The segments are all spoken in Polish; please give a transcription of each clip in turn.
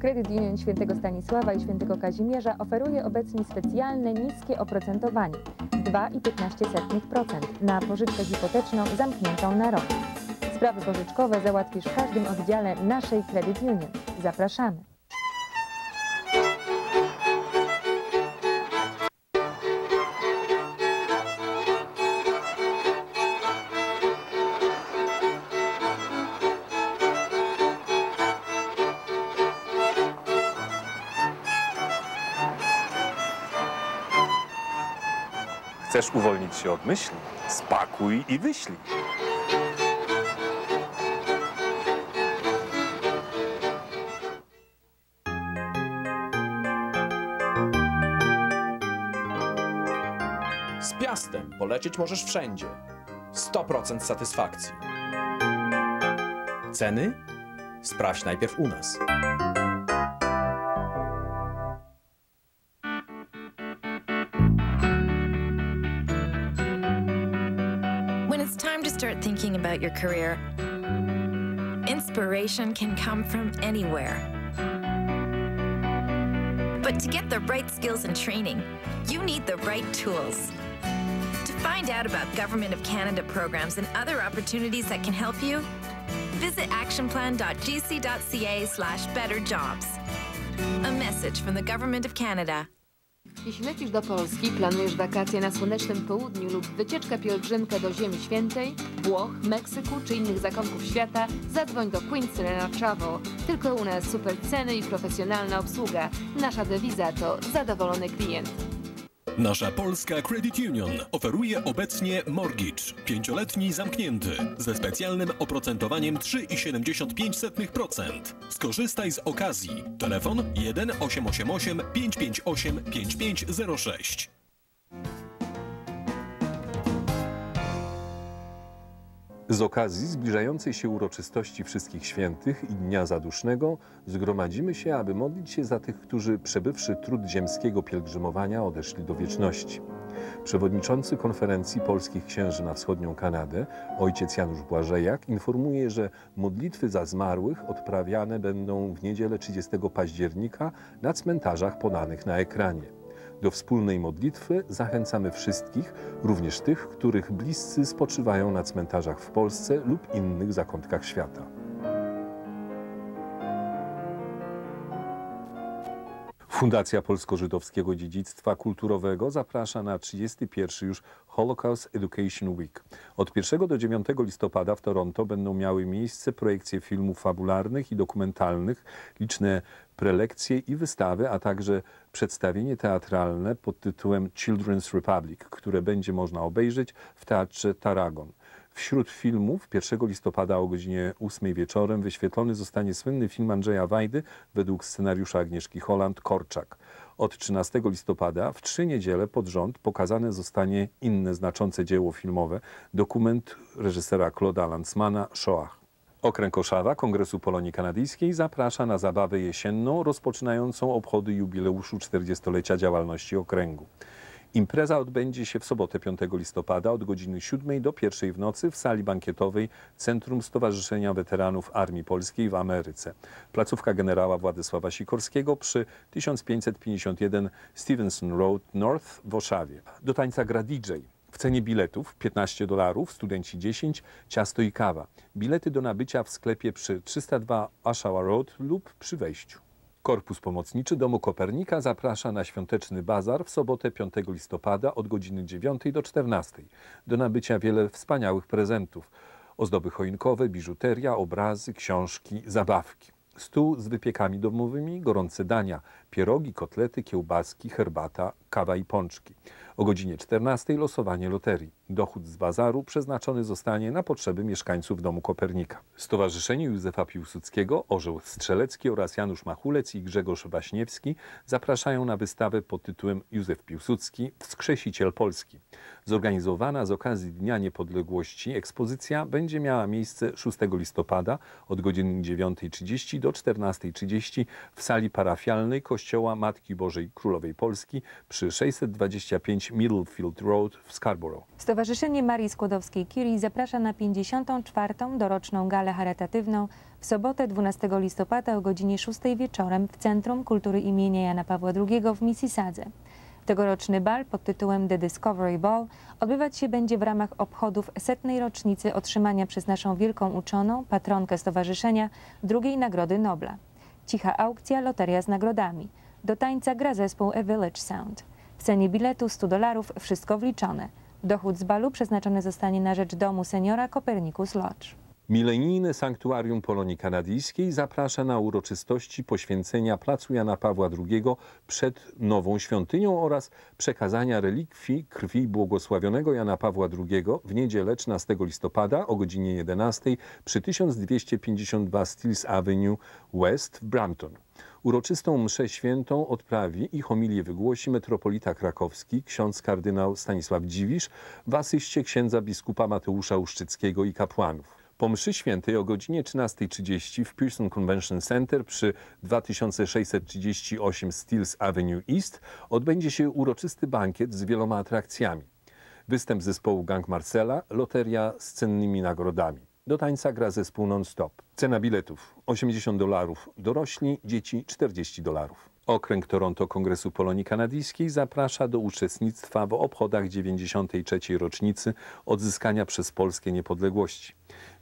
Kredyt Union Świętego Stanisława i Świętego Kazimierza oferuje obecnie specjalne niskie oprocentowanie 2,15% na pożyczkę hipoteczną zamkniętą na rok. Sprawy pożyczkowe załatwisz w każdym oddziale naszej Credit Union. Zapraszamy. Chcesz uwolnić się od myśli? Spakuj i wyślij. Z Piastem polecieć możesz wszędzie. 100% satysfakcji. Ceny? Sprawdź najpierw u nas. Time to start thinking about your career, inspiration can come from anywhere. But to get the right skills and training, you need the right tools. To find out about Government of Canada programs and other opportunities that can help you, visit actionplan.gc.ca slash betterjobs. A message from the Government of Canada. Jeśli lecisz do Polski, planujesz wakacje na słonecznym południu lub wycieczkę pielgrzymkę do Ziemi Świętej, Włoch, Meksyku czy innych zakątków świata, zadzwoń do Queen Serena Travel. Tylko u nas super ceny i profesjonalna obsługa. Nasza dewiza to zadowolony klient. Nasza polska Credit Union oferuje obecnie mortgage pięcioletni zamknięty ze specjalnym oprocentowaniem 3,75%. Skorzystaj z okazji. Telefon 1 888 558 5506. Z okazji zbliżającej się uroczystości Wszystkich Świętych i Dnia Zadusznego zgromadzimy się, aby modlić się za tych, którzy przebywszy trud ziemskiego pielgrzymowania odeszli do wieczności. Przewodniczący konferencji polskich księży na wschodnią Kanadę, ojciec Janusz Błażejak, informuje, że modlitwy za zmarłych odprawiane będą w niedzielę 30 października na cmentarzach podanych na ekranie. Do wspólnej modlitwy zachęcamy wszystkich, również tych, których bliscy spoczywają na cmentarzach w Polsce lub innych zakątkach świata. Fundacja Polsko-Żydowskiego Dziedzictwa Kulturowego zaprasza na 31 już Holocaust Education Week. Od 1 do 9 listopada w Toronto będą miały miejsce projekcje filmów fabularnych i dokumentalnych, liczne prelekcje i wystawy, a także przedstawienie teatralne pod tytułem Children's Republic, które będzie można obejrzeć w Teatrze Taragon. Wśród filmów 1 listopada o godzinie 8 wieczorem wyświetlony zostanie słynny film Andrzeja Wajdy według scenariusza Agnieszki Holland Korczak. Od 13 listopada w trzy niedziele pod rząd pokazane zostanie inne znaczące dzieło filmowe, dokument reżysera Claude'a Lanzmana Shoah. Okręg Oszawa Kongresu Polonii Kanadyjskiej zaprasza na zabawę jesienną rozpoczynającą obchody jubileuszu 40-lecia działalności okręgu. Impreza odbędzie się w sobotę 5 listopada od godziny 7 do 1 w nocy w sali bankietowej Centrum Stowarzyszenia Weteranów Armii Polskiej w Ameryce. Placówka generała Władysława Sikorskiego przy 1551 Stevenson Road North w Oszawie. Do tańca gra DJ. W cenie biletów 15 dolarów, studenci 10, ciasto i kawa. Bilety do nabycia w sklepie przy 302 Oshawa Road lub przy wejściu. Korpus Pomocniczy Domu Kopernika zaprasza na świąteczny bazar w sobotę 5 listopada od godziny 9 do 14. Do nabycia wiele wspaniałych prezentów. Ozdoby choinkowe, biżuteria, obrazy, książki, zabawki. Stół z wypiekami domowymi, gorące dania, pierogi, kotlety, kiełbaski, herbata, kawa i pączki. O godzinie 14 losowanie loterii. Dochód z bazaru przeznaczony zostanie na potrzeby mieszkańców Domu Kopernika. Stowarzyszenie Józefa Piłsudskiego, Orzeł Strzelecki oraz Janusz Machulec i Grzegorz Waśniewski zapraszają na wystawę pod tytułem Józef Piłsudski – Wskrzesiciel Polski. Zorganizowana z okazji Dnia Niepodległości ekspozycja będzie miała miejsce 6 listopada od godziny 9.30 do 14.30 w sali parafialnej Kościoła Matki Bożej Królowej Polski przy 625 Middlefield Road w Scarborough. Stowarzyszenie Marii Skłodowskiej-Curie zaprasza na 54. doroczną galę charytatywną w sobotę 12 listopada o godzinie 6 wieczorem w Centrum Kultury imienia Jana Pawła II w Mississadze. Tegoroczny bal pod tytułem The Discovery Ball odbywać się będzie w ramach obchodów setnej rocznicy otrzymania przez naszą wielką uczoną, patronkę stowarzyszenia, drugiej Nagrody Nobla. Cicha aukcja, loteria z nagrodami. Do tańca gra zespół A Village Sound. W cenie biletu 100 dolarów wszystko wliczone. Dochód z balu przeznaczony zostanie na rzecz domu seniora Copernicus Lodge. Milenijne Sanktuarium Polonii Kanadyjskiej zaprasza na uroczystości poświęcenia placu Jana Pawła II przed nową świątynią oraz przekazania relikwii krwi błogosławionego Jana Pawła II w niedzielę 13 listopada o godzinie 11 przy 1252 Stills Avenue West w Brampton. Uroczystą mszę świętą odprawi i homilię wygłosi metropolita krakowski ksiądz kardynał Stanisław Dziwisz w asyście księdza biskupa Mateusza Uszczyckiego i kapłanów. Po mszy świętej o godzinie 13.30 w Pearson Convention Center przy 2638 Steeles Avenue East odbędzie się uroczysty bankiet z wieloma atrakcjami. Występ zespołu Gang Marcela, loteria z cennymi nagrodami. Do tańca gra zespół non-stop. Cena biletów 80 dolarów, dorośli, dzieci 40 dolarów. Okręg Toronto Kongresu Polonii Kanadyjskiej zaprasza do uczestnictwa w obchodach 93. rocznicy odzyskania przez Polskę niepodległości.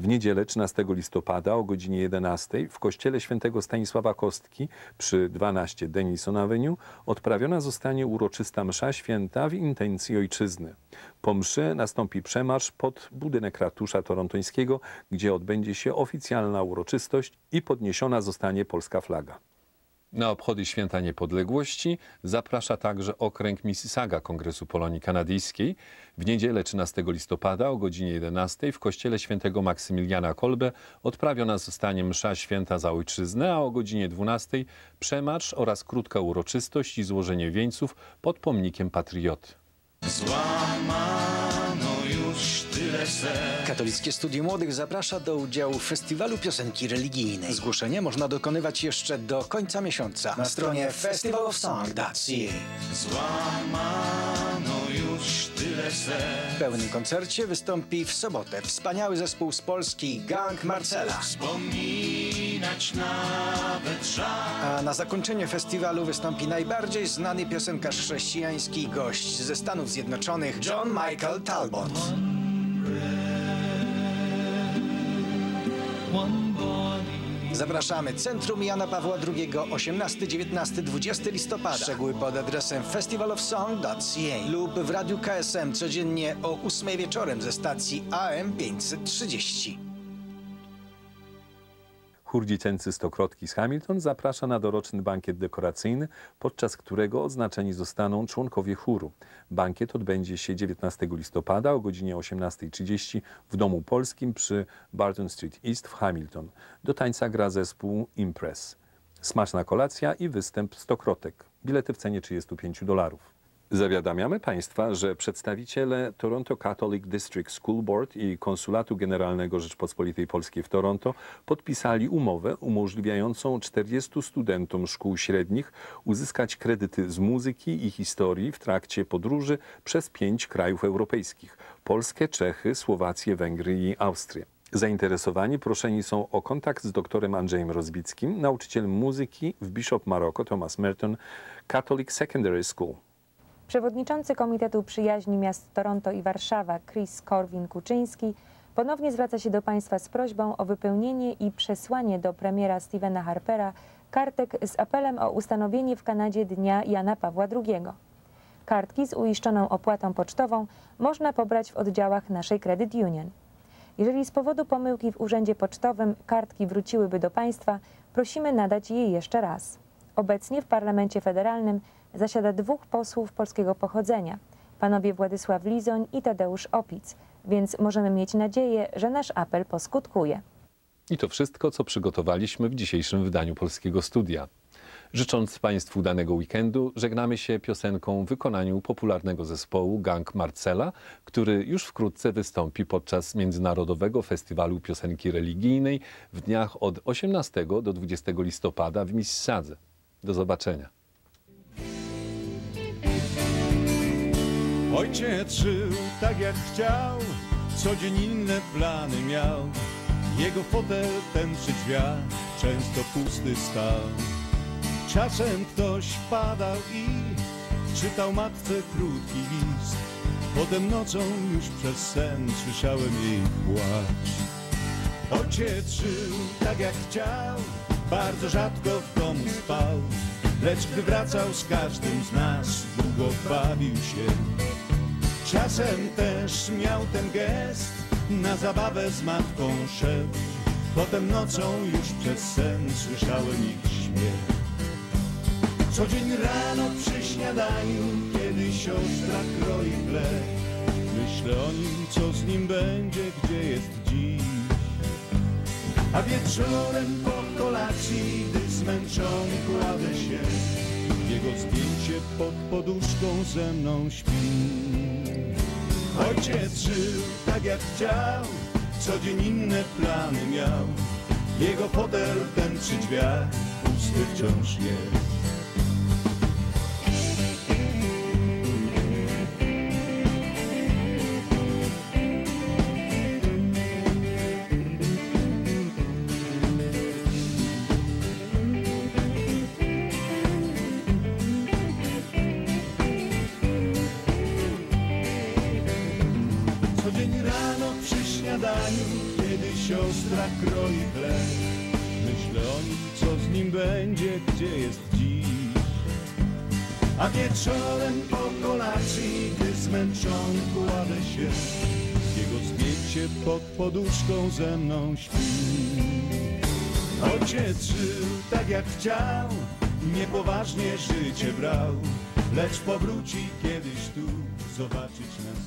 W niedzielę 13 listopada o godzinie 11 w kościele świętego Stanisława Kostki przy 12 Denison Avenue odprawiona zostanie uroczysta msza święta w intencji ojczyzny. Po mszy nastąpi przemarsz pod budynek ratusza torontońskiego, gdzie odbędzie się oficjalna uroczystość i podniesiona zostanie polska flaga. Na obchody Święta Niepodległości zaprasza także okręg Mississauga Kongresu Polonii Kanadyjskiej. W niedzielę 13 listopada o godzinie 11 w kościele świętego Maksymiliana Kolbe odprawiona zostanie msza święta za ojczyznę, a o godzinie 12 przemarsz oraz krótka uroczystość i złożenie wieńców pod pomnikiem. Złamano już tyle. Katolickie Studium Młodych zaprasza do udziału w Festiwalu Piosenki Religijnej. Zgłoszenie można dokonywać jeszcze do końca miesiąca na stronie festivalofsong.ca. Złamano już. W pełnym koncercie wystąpi w sobotę wspaniały zespół z Polski Gang Marcela. Wspominać nawet żal. A na zakończenie festiwalu wystąpi najbardziej znany piosenkarz chrześcijański gość ze Stanów Zjednoczonych John Michael Talbot. Zapraszamy Centrum Jana Pawła II 18, 19, 20 listopada. Szczegóły pod adresem festivalofsong.ca lub w Radiu KSM codziennie o 8 wieczorem ze stacji AM 530. Chór dziecięcy Stokrotki z Hamilton zaprasza na doroczny bankiet dekoracyjny, podczas którego odznaczeni zostaną członkowie chóru. Bankiet odbędzie się 19 listopada o godzinie 18.30 w Domu Polskim przy Barton Street East w Hamilton. Do tańca gra zespół Impress. Smaczna kolacja i występ Stokrotek. Bilety w cenie 35 dolarów. Zawiadamiamy Państwa, że przedstawiciele Toronto Catholic District School Board i Konsulatu Generalnego Rzeczpospolitej Polskiej w Toronto podpisali umowę umożliwiającą 40 studentom szkół średnich uzyskać kredyty z muzyki i historii w trakcie podróży przez pięć krajów europejskich Polskę, Czechy, Słowację, Węgry i Austrię. Zainteresowani proszeni są o kontakt z doktorem Andrzejem Rozbickim, nauczycielem muzyki w Bishop Maroko Thomas Merton Catholic Secondary School. Przewodniczący Komitetu Przyjaźni Miast Toronto i Warszawa Chris Korwin-Kuczyński ponownie zwraca się do Państwa z prośbą o wypełnienie i przesłanie do premiera Stevena Harpera kartek z apelem o ustanowienie w Kanadzie Dnia Jana Pawła II. Kartki z uiszczoną opłatą pocztową można pobrać w oddziałach naszej Credit Union. Jeżeli z powodu pomyłki w urzędzie pocztowym kartki wróciłyby do Państwa, prosimy nadać je jeszcze raz. Obecnie w Parlamencie Federalnym zasiada dwóch posłów polskiego pochodzenia, panowie Władysław Lizoń i Tadeusz Opic, więc możemy mieć nadzieję, że nasz apel poskutkuje. I to wszystko, co przygotowaliśmy w dzisiejszym wydaniu Polskiego Studia. Życząc Państwu udanego weekendu, żegnamy się piosenką w wykonaniu popularnego zespołu Gang Marcela, który już wkrótce wystąpi podczas Międzynarodowego Festiwalu Piosenki Religijnej w dniach od 18 do 20 listopada w Mississadze. Do zobaczenia. Ojciec żył tak jak chciał, co dzień inne plany miał. Jego fotel ten przy drzwiach często pusty stał. Czasem ktoś padał i czytał matce krótki list. Potem nocą już przez sen słyszałem jej płacz. Ojciec żył tak jak chciał, bardzo rzadko w domu spał. Lecz gdy wracał z każdym z nas, długo bawił się. Czasem też miał ten gest, na zabawę z matką szedł. Potem nocą już przez sen słyszałem ich śmiech. Co dzień rano przy śniadaniu, kiedy siostra kroi chleb, myślę o nim, co z nim będzie, gdzie jest dziś. A wieczorem po kolacji, gdy zmęczony kładę się, jego zdjęcie pod poduszką ze mną śpi. Ojciec żył tak jak chciał, co dzień inne plany miał. Jego fotel ten przy drzwiach pusty wciąż jest. Nim będzie, gdzie jest dziś. A wieczorem po kolacji, gdy zmęczony kładę się Jego zdjęcie pod poduszką ze mną śpi. Ojciec żył tak jak chciał, niepoważnie życie brał Lecz powróci kiedyś tu zobaczyć nas